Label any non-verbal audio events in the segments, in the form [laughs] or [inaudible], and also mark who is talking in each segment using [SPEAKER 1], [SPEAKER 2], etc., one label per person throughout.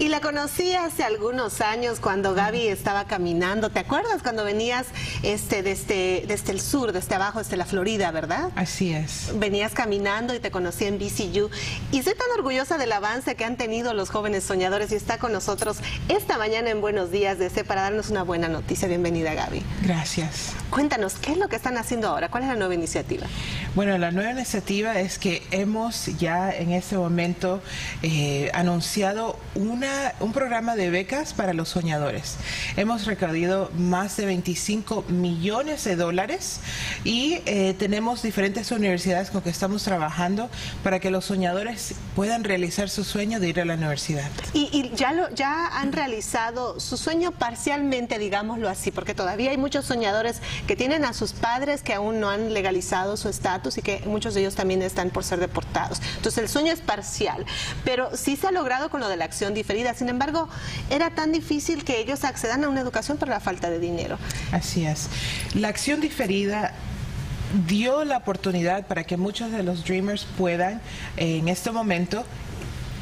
[SPEAKER 1] Y la conocí hace algunos años cuando Gaby estaba caminando. ¿Te acuerdas cuando venías este, desde, desde el sur, desde abajo, desde la Florida, verdad?
[SPEAKER 2] Así es.
[SPEAKER 1] Venías caminando y te conocí en BCU. Y soy tan orgullosa del avance que han tenido los jóvenes soñadores y está con nosotros esta mañana en Buenos Días DC para darnos una buena noticia. Bienvenida, Gaby.
[SPEAKER 2] Gracias.
[SPEAKER 1] Cuéntanos, ¿qué es lo que están haciendo ahora? ¿Cuál es la nueva iniciativa?
[SPEAKER 2] Bueno, la nueva iniciativa es que hemos ya en este momento eh, anunciado una, un programa de becas para los soñadores. Hemos recaudado más de 25 millones de dólares y eh, tenemos diferentes universidades con que estamos trabajando para que los soñadores puedan realizar su sueño de ir a la universidad.
[SPEAKER 1] Y, ya, lo, ya han realizado su sueño parcialmente, digámoslo así, porque todavía hay muchos soñadores que tienen a sus padres que aún no han legalizado su y que muchos de ellos también están por ser deportados. Entonces el sueño es parcial, pero sí se ha logrado con lo de la acción diferida. Sin embargo, era tan difícil que ellos accedan a una educación por la falta de dinero.
[SPEAKER 2] Así es. La acción diferida dio la oportunidad para que muchos de los Dreamers puedan en este momento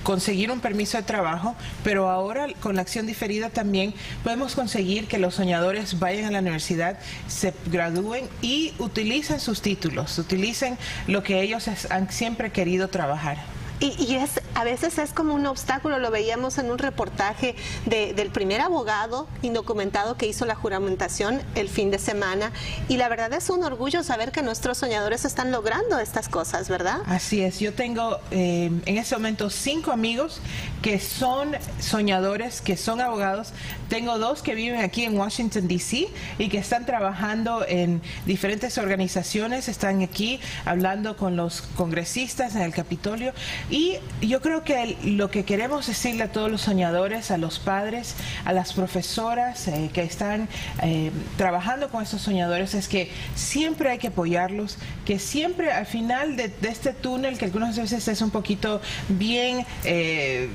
[SPEAKER 2] conseguir un permiso de trabajo, pero ahora con la acción diferida también podemos conseguir que los soñadores vayan a la universidad, se gradúen y utilicen sus títulos, utilicen lo que ellos han siempre querido trabajar.
[SPEAKER 1] Y, es a veces es como un obstáculo, lo veíamos en un reportaje del primer abogado indocumentado que hizo la juramentación el fin de semana y la verdad es un orgullo saber que nuestros soñadores están logrando estas cosas, ¿verdad?
[SPEAKER 2] Así es, yo tengo eh, en este momento cinco amigos que son soñadores, que son abogados, tengo dos que viven aquí en Washington, D.C. y que están trabajando en diferentes organizaciones, están aquí hablando con los congresistas en el Capitolio y yo creo que lo que queremos decirle a todos los soñadores, a los padres, a las profesoras eh, que están eh, trabajando con estos soñadores es que siempre hay que apoyarlos, que siempre al final de, este túnel, que algunas veces es un poquito bien... Eh,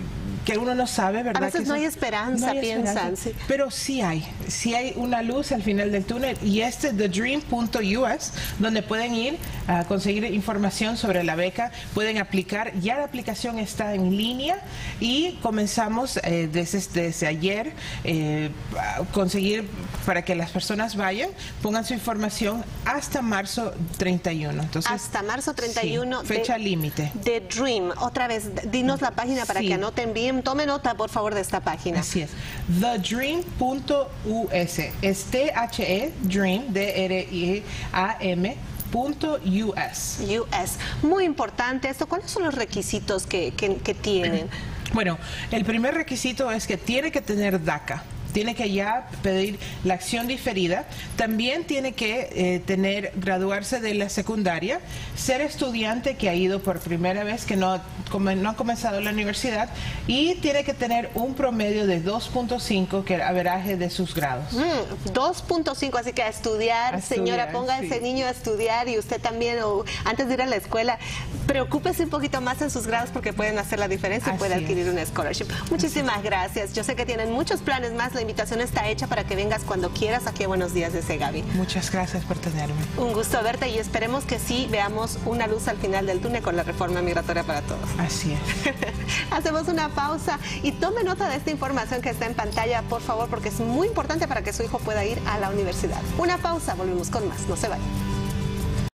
[SPEAKER 2] que uno no sabe, ¿verdad?
[SPEAKER 1] A veces no, hay esperanza, piensan.
[SPEAKER 2] Pero sí hay, sí hay una luz al final del túnel y este thedream.us, donde pueden ir a conseguir información sobre la beca, pueden aplicar, ya la aplicación está en línea y comenzamos eh, desde, desde, ayer eh, a conseguir para que las personas vayan, pongan su información hasta marzo 31.
[SPEAKER 1] Entonces, hasta marzo 31.
[SPEAKER 2] fecha límite.
[SPEAKER 1] The Dream, otra vez, dinos la página para que anoten bien tome nota por favor de esta página.
[SPEAKER 2] Así es. TheDream.us. Es T-H-E, Dream, D-R-I-A-M. US.
[SPEAKER 1] US. Muy importante esto. ¿Cuáles son los requisitos que, que tienen?
[SPEAKER 2] Bueno, el primer requisito es que tiene que tener DACA tiene que ya pedir la acción diferida, también tiene que eh, tener, graduarse de la secundaria, ser estudiante que ha ido por primera vez, que no, no ha comenzado la universidad, y tiene que tener un promedio de 2.5, que averaje de sus grados.
[SPEAKER 1] 2.5, mm, así que a estudiar, señora, ponga a ese niño a estudiar y usted también, o antes de ir a la escuela, preocúpese un poquito más en sus grados porque pueden hacer la diferencia y puede adquirir un scholarship. Muchísimas gracias. Yo sé que tienen muchos planes más invitación está hecha para que vengas cuando quieras aquí a Buenos Días de Gaby.
[SPEAKER 2] Muchas gracias por tenerme.
[SPEAKER 1] Un gusto verte y esperemos que sí veamos una luz al final del túnel con la reforma migratoria para todos.
[SPEAKER 2] Así es. [laughs]
[SPEAKER 1] Hacemos una pausa y tome nota de esta información que está en pantalla, por favor, porque es muy importante para que su hijo pueda ir a la universidad. Una pausa, volvemos con más, no se vayan.